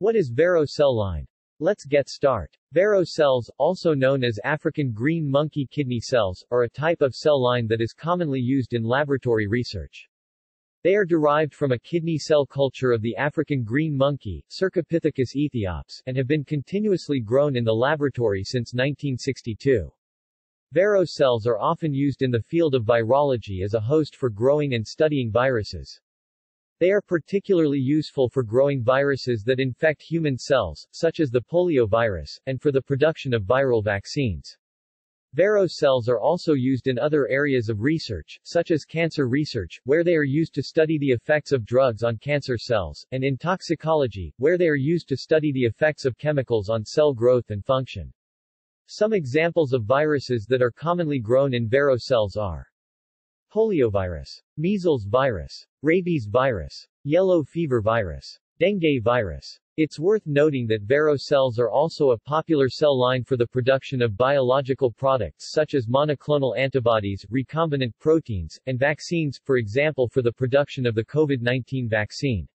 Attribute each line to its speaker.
Speaker 1: What is Vero cell line? Let's get start. Vero cells, also known as African green monkey kidney cells, are a type of cell line that is commonly used in laboratory research. They are derived from a kidney cell culture of the African green monkey, Cercopithecus aethiops, and have been continuously grown in the laboratory since 1962. Vero cells are often used in the field of virology as a host for growing and studying viruses. They are particularly useful for growing viruses that infect human cells, such as the polio virus, and for the production of viral vaccines. Vero cells are also used in other areas of research, such as cancer research, where they are used to study the effects of drugs on cancer cells, and in toxicology, where they are used to study the effects of chemicals on cell growth and function. Some examples of viruses that are commonly grown in Vero cells are poliovirus, measles virus, rabies virus, yellow fever virus, dengue virus. It's worth noting that Vero cells are also a popular cell line for the production of biological products such as monoclonal antibodies, recombinant proteins, and vaccines, for example for the production of the COVID-19 vaccine.